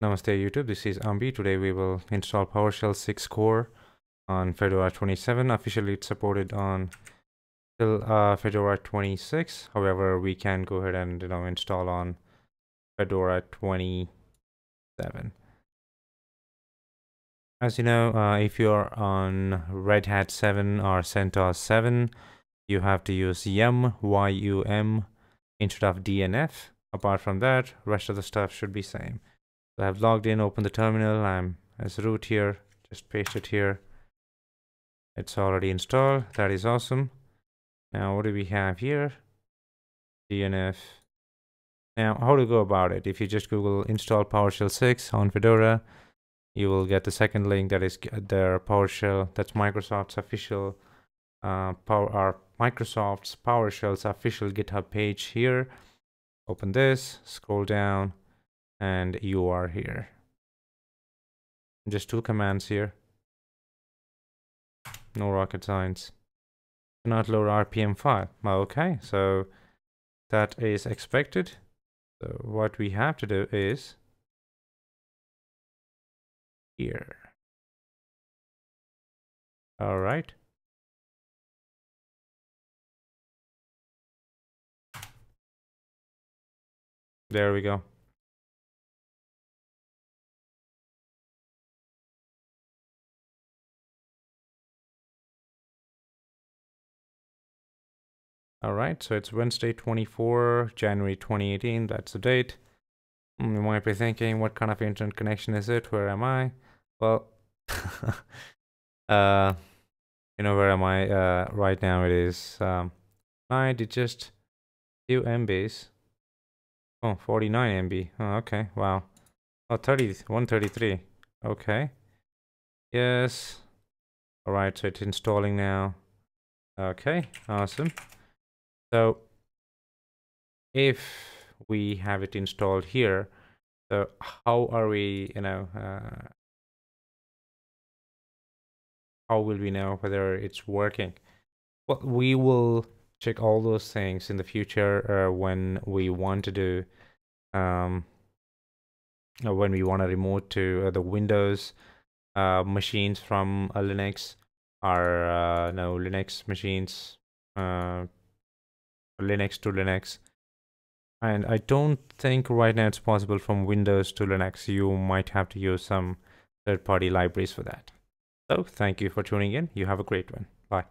Namaste YouTube, this is Ambi. Today we will install PowerShell 6 core on Fedora 27. Officially it's supported on till uh, Fedora 26. However, we can go ahead and you know install on Fedora 27. As you know, uh, if you're on Red Hat 7 or CentOS 7, you have to use yum, Y-U-M instead of DNF. Apart from that, rest of the stuff should be same. So I've logged in, open the terminal. I'm as root here. Just paste it here. It's already installed. That is awesome. Now, what do we have here? DNF. Now, how to go about it? If you just Google install PowerShell 6 on Fedora, you will get the second link that is their PowerShell. That's Microsoft's official uh, power, or Microsoft's PowerShell's official GitHub page here. Open this, scroll down, and you are here. Just two commands here. No rocket science. Cannot load RPM file. Okay, so that is expected. So what we have to do is here. All right. There we go. All right, so it's Wednesday 24, January 2018. That's the date. Hmm, you might be thinking, what kind of internet connection is it? Where am I? Well, uh, you know, where am I? Uh, right now it is um, 90, just few MBs. Oh, 49 MB. Oh, okay, wow. Oh, 30, 133. Okay. Yes. All right, so it's installing now. Okay, awesome. So if we have it installed here, so how are we, you know, uh, how will we know whether it's working? Well, we will check all those things in the future uh, when we want to do, um, when we want to remote to uh, the Windows uh, machines from a Linux or uh, no Linux machines uh, Linux to Linux. And I don't think right now it's possible from Windows to Linux. You might have to use some third-party libraries for that. So thank you for tuning in. You have a great one. Bye.